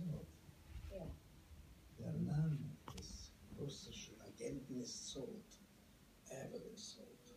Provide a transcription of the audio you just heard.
absurd. Ja. Der Name des russischen Agenten ist Sold. Evelyn Sold.